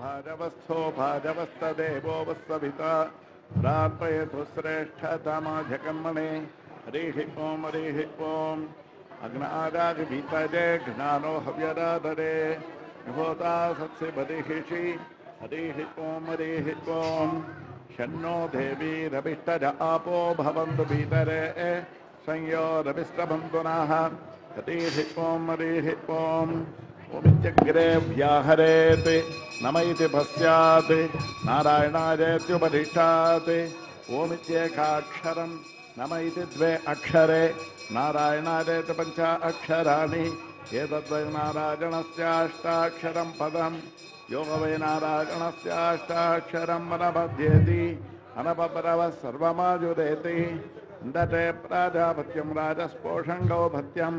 भरवस्थो भरवस्तदेवो वत्सभिता प्रापयतु श्रेष्ठतमाझकर्मणे हरिः ॐ हरिः ॐ अग्नादाग्भीतये घ्नानो हव्यराधरे। विभूता सत्सिबदिहिषि हरिः ॐ हरिः ॐ शन्नो देवीरभिष्टज आपो भवन्तु भीतरे। संयोरभिष्टभन्तु नः हरिः ॐ हरिः ॐ ओमित्यग्रे व्याहरेत्। नम इति पश्चात् नारायणायत्युपदिष्टात्। ओमित्येकाक्षरम्। नम इति द्वे अक्षरे। नारायणादेति पञ्च अक्षराणि एतद्वै नारायणस्याष्टाक्षरं पदम् योग वै नारायणस्याष्टाक्षरं मनबध्येति अनपरवः सर्वमाजुरेति दटे प्राजापत्यं राजस्पोषङ्गौ भत्यं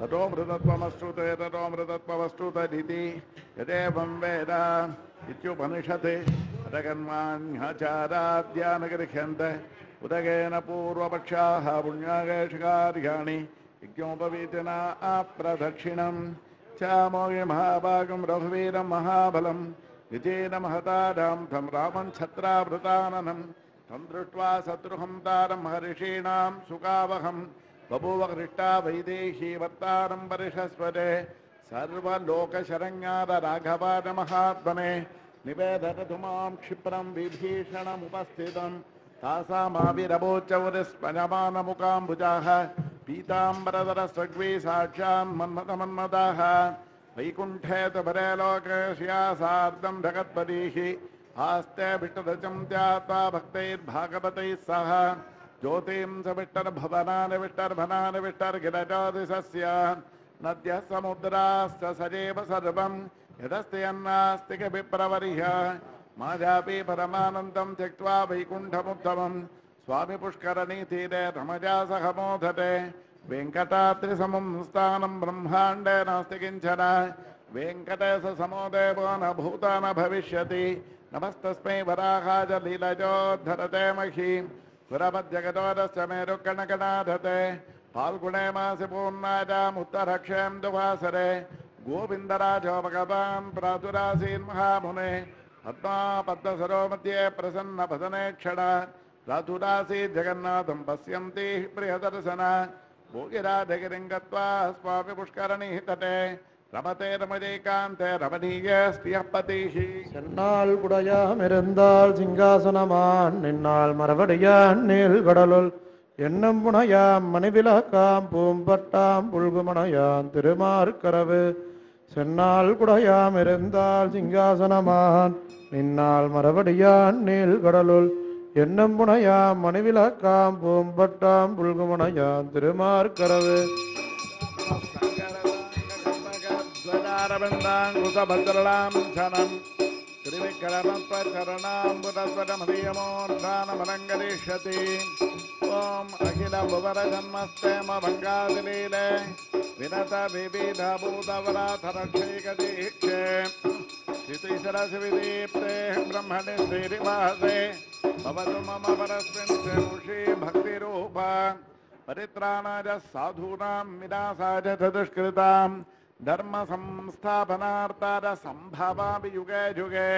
ततो मृतत्वमश्रुते ततो मृतत्वमश्रुतदिति यदेवं वेद इत्युपनिषत् अटकन्मान्याचाराद्यानगृह्यन्त उदगेन पूर्वपक्षाः पुण्यागेशकार्याणि यज्ञोपवीतिना अप्रदक्षिणम् चामोगे महाभागं रघुवीरं महाबलं विजेन महतारां तं रामं छत्रावृताननं तं दृष्ट्वा शत्रुहं तारं हर्षीणां सुखावहं बभूव हृष्टा वैदेही वर्तारं परिषस्वरे सर्वलोकशरण्याद राघवाद महात्मने। निवेदतु माँ क्षिप्रं विभीषणमुपस्थितं तासामाविरवोच्चवरिस्पजमानमुकाम्बुजाः पीताम्बरधरस्वग्वी साक्षान् वैकुण्ठे तु लोकस्या सार्धं आस्ते विष्टदचं त्यात्वा भक्तैर्भागवतैः सह ज्योतिं स विष्टर्भवनानि विष्टर्भनानि विष्टर्गिरजोदिशस्य नद्यः समुद्राश्च सजेव सर्वं माजापि परमानन्दं त्यक्त्वा वैकुण्ठमुत्तमम् स्वामि पुष्करणीतीरे रमजा सह मोदते वेङ्कटात्रिसमं स्थानं ब्रह्माण्डे नास्ति समो देवो न भूता न भविष्यति नमस्तस्मै वराहाज लीलजोद्धरते मही पुरमध्यगतोरस्य मेरुकणकणाधते। फाल्गुणे मासि पूर्णाजामुत्तरक्षें दुवासरे गोविन्दराजो भगवान् प्रातुरासीन्महामुने। पद्मा पद्मसरो मध्ये प्रसन्नपदने क्षण प्रातुरासीत् जगन्नाथं पश्यन्ति प्रियदर्शन भोगिराधगिरिं गत्वा स्वामि पुष्करणिः तटे रमते रमजैकान्ते रमणीय स्त्रियः पतिः சென்னால் குடையாம் இருந்தால் சிங்காசனமான் நின்னால் மரபடியான் நீள் கடலுள் எண்ணம் புனையாம் மணிவிளக்காம் பூம்பட்டாம் புல்குமணையான் திருமார்கரவு சென்னால் குடையாம் இருந்தால் சிங்காசனமான் நின்னால் மரபடியான் நீள் கடலுள் எண்ணம்புணையாம் மனைவிலக்காம் பூம்பட்டாம் புல்குமுனையாம் திருமார்கரவு. திருவிக்கிரமப்பரணாம்புதமதியமோன்றானமலங்கரிஷதி ஓம் அகில புவர ஜன்மஸ்தேம பங்காதிலீல வினத விவித பூதவராதரட்சைகதீட்சே ஸ்ரீதீசரசிவிதீப்தே பிரம்மணி ஸ்ரீரிவாசே भवतु मम परस्मिन् सेमुषी भक्तिरूपा परित्राणाय साधूनां विनाशाय च दुष्कृतां धर्म संस्थापनार्थाय सम्भवामि युगे युगे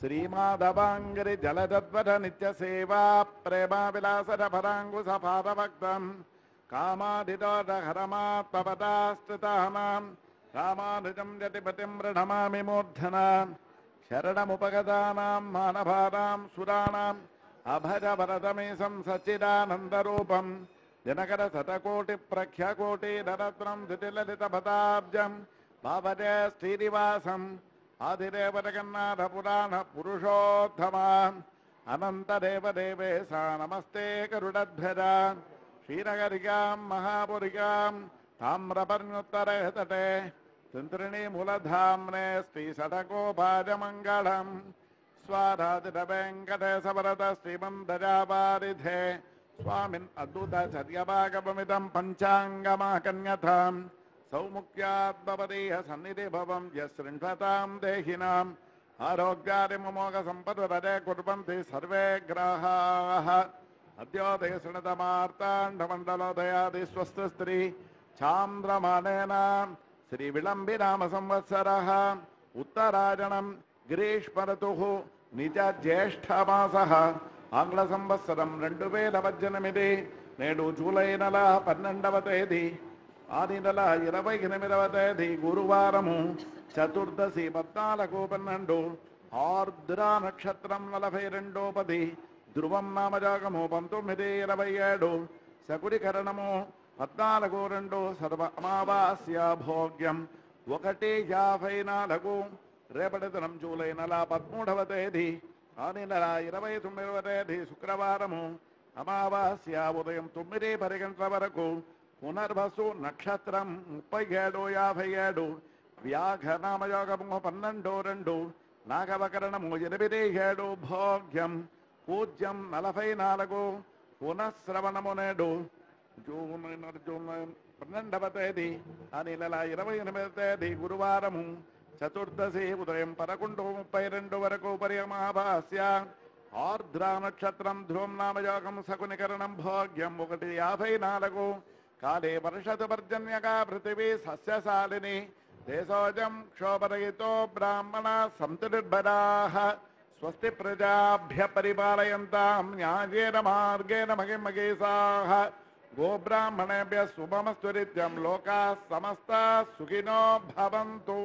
श्रीमाधवाङ्गिरि जलदद्वट नित्यसेवा प्रेमाविलासर पराङ्कुशपादभक्तं कामाधितोदहरमात्मपदाश्रितानां रामानुजं यतिपतिं प्रणमामि मूर्धना शरणमुपगतानां मानभानां सुराणाम् अभजभरतमेशं सच्चिदानन्दरूपम् जनकर शतकोटि प्रख्यकोटि नरत्नं द्वितिललितपदाब्जं भावते श्रीनिवासम् आदिदेव जगन्नाथ पुराण पुरुषोत्तमा अनन्तदेव देवेशा नमस्ते गरुडध्वज श्रीनगरिकां महापुरिकां ताम्रपर्णोत्तरे तटे तिन्त्रिणी मूलधाम्ने श्रीषडकोपाजमङ्गलम् स्वाराधिरवेङ्कटेशवरद श्रीमन्दजावारिधे स्वामिन् अद्भुतचर्यभागवमिदं पञ्चाङ्गमाकन्यथां सौमुख्याद्भवदीह सन्निधिभवं यशृण्वतां देहिनाम् आरोग्यादिममोघसम्पदुरजे कुर्वन्ति सर्वे ग्राहाः अद्योदय शृणतमार्ताण्डमण्डलोदयादि स्वस्थस्त्री चान्द्रमानेन శ్రీ విళంబి రామ సంవత్సర ఉత్తరాయణం గిరీష్మరతు నిజ జ్యేష్ఠ మాస ఆంగ్ల సంవత్సరం రెండు వేల పద్దెనిమిది నేడు జూలై నెల పన్నెండవ తేదీ। ఆది నెల ఇరవై ఎనిమిదవ తేదీ గురువారము। చతుర్దశి పద్నాలుగు పన్నెండు। ఆర్ద్ర నక్షత్రం నలభై రెండో పది। ధ్రువం నామజాగము పంతొమ్మిది ఇరవై ఏడు। శకుడికరణము పద్నాలుగు రెండు సర్వ అమావాస్య భోగ్యం. ఒకటి యాభై నాలుగు. రేపటి దినం జూలై నెల పదమూడవ తేదీ ఆది నెల ఇరవై తొమ్మిదవ తేదీ శుక్రవారము. అమావాస్య ఉదయం తొమ్మిది పది గంటల వరకు పునర్వసు నక్షత్రం ముప్పై ఏడు యాభై ఏడు వ్యాఘనామయోగము పన్నెండు రెండు. నాగవకరణము ఎనిమిది ఏడు భోగ్యం. పూజ్యం నలభై నాలుగు. పునఃశ్రవణము నేడు. జూన్ జూన్ పన్నెండవ తేదీ అని నెల ఇరవై ఎనిమిదవ తేదీ గురువారము. చతుర్దశి ఉదయం పదకొండు ముప్పై రెండు వరకు పర్యమాభాస్య. ఆర్ద్ర నక్షత్రం ధ్రువం నామయోగం సకునికరణం భోగ్యం ఒకటి యాభై నాలుగు. కాలే వర్షతు పర్జన్యగా పృథివీ సస్యశాలిని. దేశోజం క్షోభరయితో బ్రాహ్మణ సంతునిర్భరా స్వస్తి ప్రజాభ్య పరిపాలయంతాం న్యాయేన మార్గేణ మహిమగేశాः गोब्राह्मणेभ्य शुभमस्तुरीत्यं लोका समस्ताः सुखिनो भवन्तु।